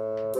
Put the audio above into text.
you